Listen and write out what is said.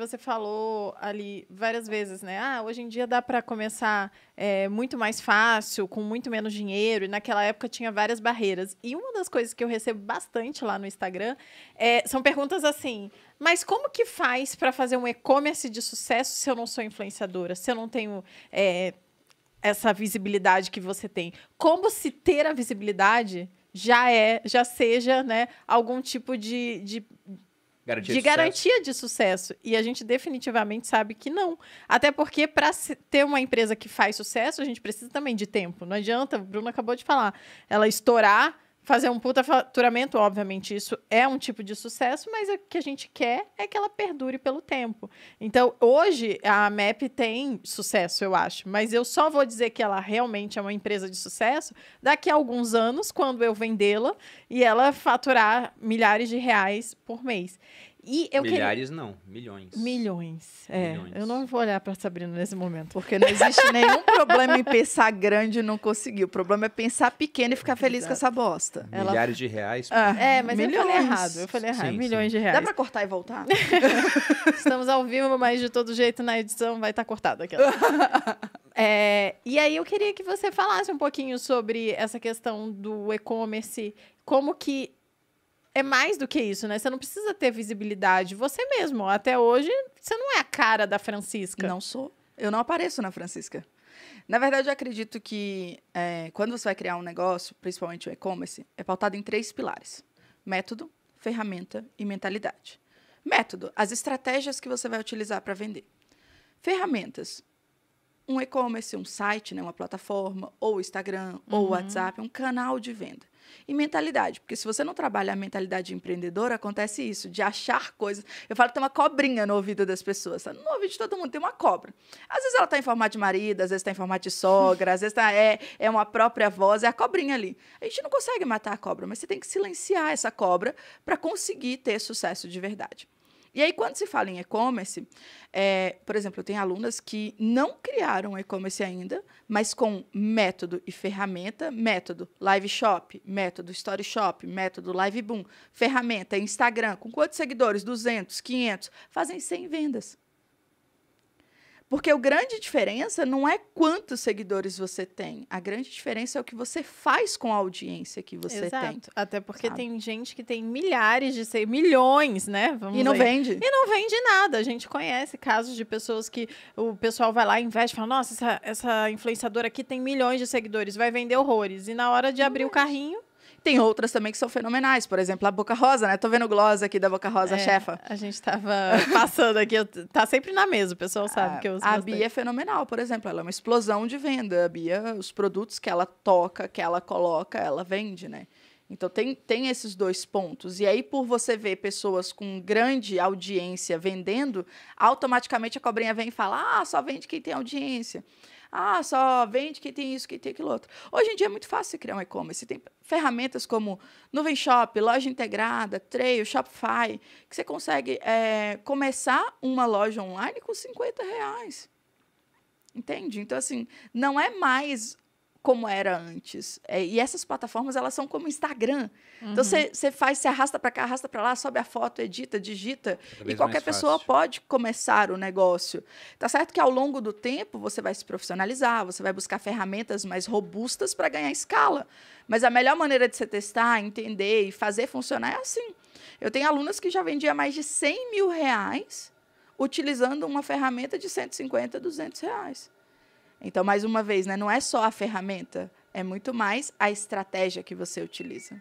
Você falou ali várias vezes, né? Ah, hoje em dia dá para começar é, muito mais fácil, com muito menos dinheiro, e naquela época tinha várias barreiras. E uma das coisas que eu recebo bastante lá no Instagram é, são perguntas assim: mas como que faz para fazer um e-commerce de sucesso se eu não sou influenciadora, se eu não tenho é, essa visibilidade que você tem? Como se ter a visibilidade já é, já seja, né, algum tipo de, de Garantia de, de garantia de sucesso. E a gente definitivamente sabe que não. Até porque, para ter uma empresa que faz sucesso, a gente precisa também de tempo. Não adianta, o Bruno acabou de falar, ela estourar fazer um puta faturamento, obviamente, isso é um tipo de sucesso, mas o que a gente quer é que ela perdure pelo tempo. Então, hoje, a MAP tem sucesso, eu acho, mas eu só vou dizer que ela realmente é uma empresa de sucesso daqui a alguns anos, quando eu vendê-la e ela faturar milhares de reais por mês. E eu Milhares queria... não, milhões. Milhões. É, milhões. eu não vou olhar para Sabrina nesse momento, porque não existe nenhum problema em pensar grande e não conseguir. O problema é pensar pequeno e ficar feliz Exato. com essa bosta. Milhares Ela... de reais. Ah, é, mas milhões. eu falei errado. Eu falei errado. Sim, milhões sim. de reais. Dá para cortar e voltar? Estamos ao vivo, mas de todo jeito na edição vai estar tá cortado aqui. É, e aí eu queria que você falasse um pouquinho sobre essa questão do e-commerce, como que é mais do que isso, né? Você não precisa ter visibilidade. Você mesmo, até hoje, você não é a cara da Francisca. Não sou. Eu não apareço na Francisca. Na verdade, eu acredito que é, quando você vai criar um negócio, principalmente o e-commerce, é pautado em três pilares: método, ferramenta e mentalidade. Método, as estratégias que você vai utilizar para vender. Ferramentas, um e-commerce, um site, né, uma plataforma, ou Instagram, uhum. ou WhatsApp, um canal de venda. E mentalidade, porque se você não trabalha a mentalidade empreendedora, acontece isso, de achar coisas. Eu falo que tem uma cobrinha no ouvido das pessoas. Tá? No ouvido de todo mundo tem uma cobra. Às vezes ela está em formato de marido, às vezes está em formato de sogra, às vezes tá, é, é uma própria voz, é a cobrinha ali. A gente não consegue matar a cobra, mas você tem que silenciar essa cobra para conseguir ter sucesso de verdade. E aí, quando se fala em e-commerce, é, por exemplo, eu tenho alunas que não criaram e-commerce ainda, mas com método e ferramenta, método Live Shop, método Story Shop, método Live Boom, ferramenta Instagram, com quantos seguidores? 200, 500, fazem 100 vendas. Porque a grande diferença não é quantos seguidores você tem. A grande diferença é o que você faz com a audiência que você Exato. tem. Até porque sabe? tem gente que tem milhares de seguidores, milhões, né? Vamos e não aí. vende. E não vende nada. A gente conhece casos de pessoas que o pessoal vai lá, investe, fala: nossa, essa, essa influenciadora aqui tem milhões de seguidores, vai vender horrores. E na hora de abrir o carrinho, tem outras também que são fenomenais. Por exemplo, a Boca Rosa, né? Tô vendo o gloss aqui da Boca Rosa, é, chefa. A gente tava passando aqui, tá sempre na mesa, o pessoal sabe a, que eu A Bia é fenomenal, por exemplo. Ela é uma explosão de venda. A Bia, os produtos que ela toca, que ela coloca, ela vende, né? Então tem, tem esses dois pontos. E aí, por você ver pessoas com grande audiência vendendo, automaticamente a cobrinha vem e fala: ah, só vende quem tem audiência. Ah, só vende quem tem isso, quem tem aquilo outro. Hoje em dia é muito fácil criar um e-commerce. Tem ferramentas como Nuvem Shop, Loja Integrada, Trail, Shopify, que você consegue é, começar uma loja online com 50 reais. Entende? Então, assim, não é mais como era antes. É, e essas plataformas, elas são como Instagram. Então, uhum. Então, você faz, você arrasta para cá, arrasta para lá, sobe a foto, edita, digita. e qualquer pessoa pode começar o negócio. Tá certo que ao longo do tempo, você vai se profissionalizar, você vai buscar ferramentas mais robustas para ganhar escala. Mas a melhor maneira de você testar, entender e fazer funcionar é assim. Eu tenho alunas que já vendiam mais de 100 mil reais utilizando uma ferramenta de 150, 200 reais. Então, mais uma vez, né, não é só a ferramenta, é muito mais a estratégia que você utiliza.